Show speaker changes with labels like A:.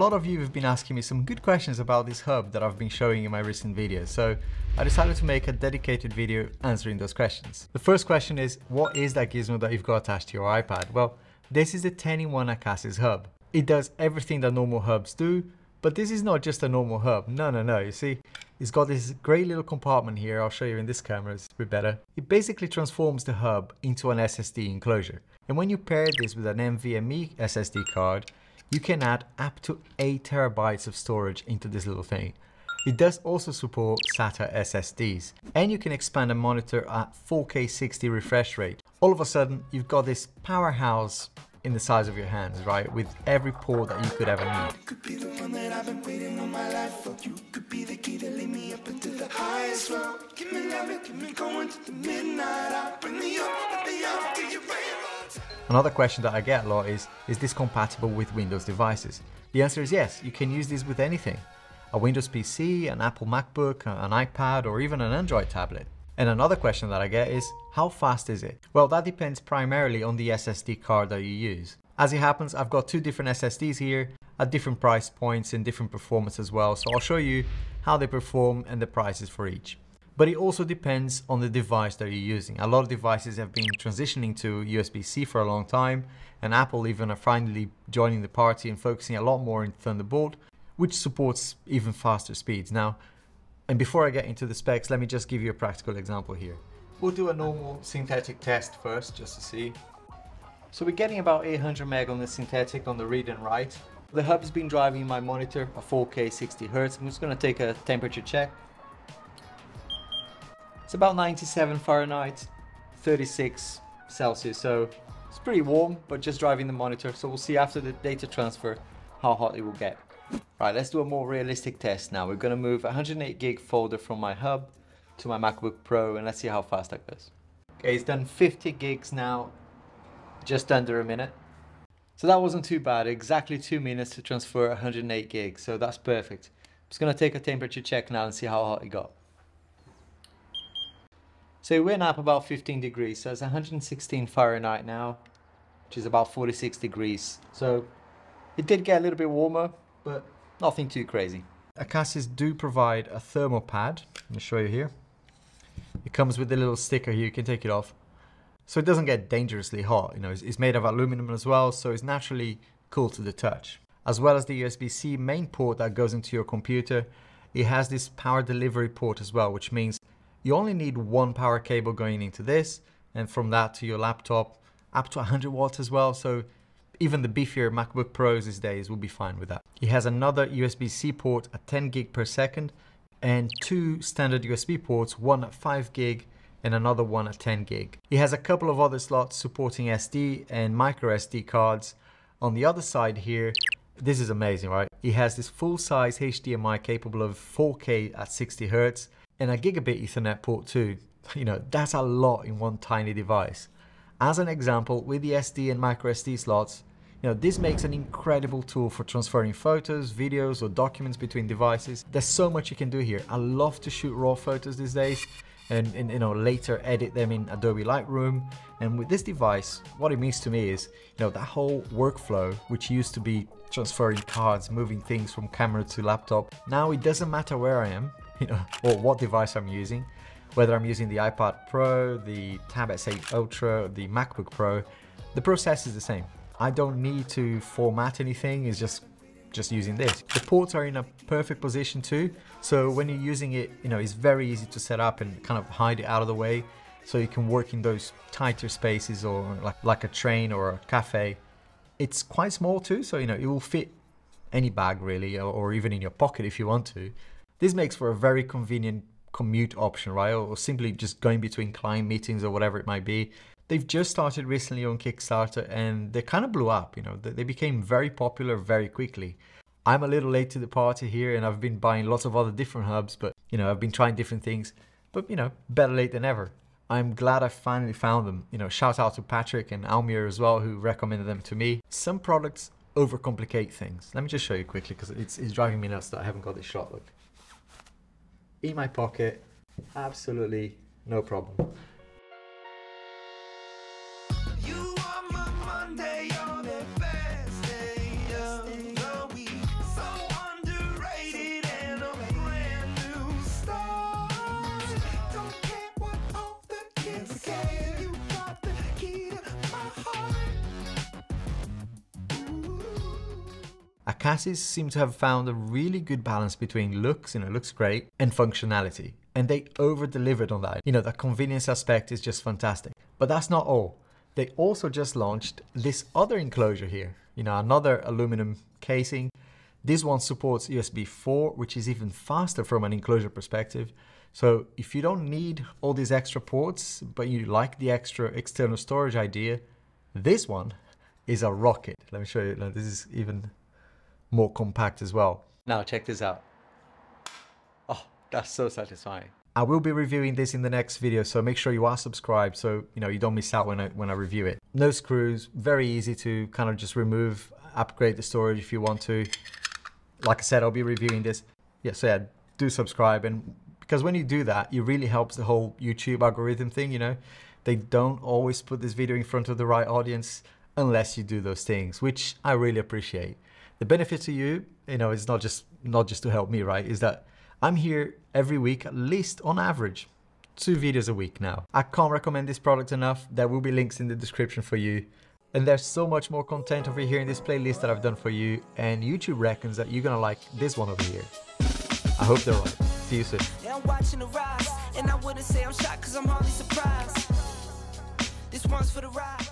A: lot of you have been asking me some good questions about this hub that I've been showing in my recent videos, so I decided to make a dedicated video answering those questions. The first question is, what is that gizmo that you've got attached to your iPad? Well, this is the 10-in-1 Acasis hub. It does everything that normal hubs do, but this is not just a normal hub. No, no, no. You see, it's got this great little compartment here. I'll show you in this camera, it's a bit better. It basically transforms the hub into an SSD enclosure. And when you pair this with an NVMe SSD card, you can add up to 8 terabytes of storage into this little thing. It does also support SATA SSDs. And you can expand a monitor at 4K 60 refresh rate. All of a sudden, you've got this powerhouse in the size of your hands, right? With every port that you could ever need. Another question that I get a lot is, is this compatible with Windows devices? The answer is yes, you can use this with anything. A Windows PC, an Apple MacBook, an iPad, or even an Android tablet. And another question that I get is, how fast is it? Well, that depends primarily on the SSD card that you use. As it happens, I've got two different SSDs here at different price points and different performance as well. So I'll show you how they perform and the prices for each. But it also depends on the device that you're using. A lot of devices have been transitioning to USB-C for a long time and Apple even are finally joining the party and focusing a lot more in Thunderbolt, which supports even faster speeds. Now, and before I get into the specs, let me just give you a practical example here. We'll do a normal synthetic test first, just to see. So we're getting about 800 meg on the synthetic on the read and write. The hub's been driving my monitor a 4K 60 Hertz. I'm just gonna take a temperature check. It's about 97 Fahrenheit, 36 Celsius, so it's pretty warm, but just driving the monitor. So we'll see after the data transfer how hot it will get. Right, let's do a more realistic test now. We're gonna move 108 gig folder from my hub to my MacBook Pro and let's see how fast that goes. Okay, it's done 50 gigs now, just under a minute. So that wasn't too bad, exactly two minutes to transfer 108 gigs, so that's perfect. I'm just gonna take a temperature check now and see how hot it got. So it went up about 15 degrees, so it's 116 Fahrenheit now, which is about 46 degrees. So it did get a little bit warmer, but nothing too crazy. Acasis do provide a thermal pad. Let me show you here. It comes with a little sticker here, you can take it off. So it doesn't get dangerously hot. You know, it's, it's made of aluminum as well, so it's naturally cool to the touch. As well as the USB-C main port that goes into your computer, it has this power delivery port as well, which means you only need one power cable going into this, and from that to your laptop, up to 100 watts as well. So even the beefier MacBook Pros these days will be fine with that. It has another USB-C port at 10 gig per second and two standard USB ports, one at 5 gig and another one at 10 gig. It has a couple of other slots supporting SD and micro SD cards. On the other side here, this is amazing, right? It has this full-size HDMI capable of 4K at 60 Hertz and a gigabit Ethernet port too. You know, that's a lot in one tiny device. As an example, with the SD and micro SD slots, you know, this makes an incredible tool for transferring photos, videos, or documents between devices. There's so much you can do here. I love to shoot raw photos these days and, and, you know later edit them in Adobe Lightroom. And with this device, what it means to me is, you know, that whole workflow, which used to be transferring cards, moving things from camera to laptop, now it doesn't matter where I am, you know, or what device I'm using, whether I'm using the iPad Pro, the Tab S8 Ultra, the MacBook Pro, the process is the same. I don't need to format anything, it's just just using this. The ports are in a perfect position too, so when you're using it, you know, it's very easy to set up and kind of hide it out of the way, so you can work in those tighter spaces or like, like a train or a cafe. It's quite small too, so you know, it will fit any bag really, or, or even in your pocket if you want to. This makes for a very convenient commute option, right? Or simply just going between client meetings or whatever it might be. They've just started recently on Kickstarter and they kind of blew up, you know, they became very popular very quickly. I'm a little late to the party here and I've been buying lots of other different hubs, but you know, I've been trying different things, but you know, better late than ever. I'm glad I finally found them. You know, shout out to Patrick and Almir as well who recommended them to me. Some products overcomplicate things. Let me just show you quickly because it's, it's driving me nuts that I haven't got this shot. Look. In my pocket, absolutely no problem. Acasis seem to have found a really good balance between looks, you know, looks great, and functionality. And they over delivered on that. You know, the convenience aspect is just fantastic. But that's not all. They also just launched this other enclosure here, you know, another aluminum casing. This one supports USB 4, which is even faster from an enclosure perspective. So if you don't need all these extra ports, but you like the extra external storage idea, this one is a rocket. Let me show you. This is even more compact as well. Now check this out. Oh, that's so satisfying. I will be reviewing this in the next video, so make sure you are subscribed so you know you don't miss out when I when I review it. No screws, very easy to kind of just remove, upgrade the storage if you want to. Like I said, I'll be reviewing this. Yeah, so yeah, do subscribe and because when you do that, it really helps the whole YouTube algorithm thing, you know. They don't always put this video in front of the right audience unless you do those things, which I really appreciate. The benefit to you, you know, is not just not just to help me, right? Is that I'm here every week, at least on average, two videos a week now. I can't recommend this product enough. There will be links in the description for you. And there's so much more content over here in this playlist that I've done for you. And YouTube reckons that you're gonna like this one over here. I hope they're right. See you soon. Yeah, I'm watching the rise, and I wouldn't say I'm shocked because I'm hardly surprised. This one's for the ride.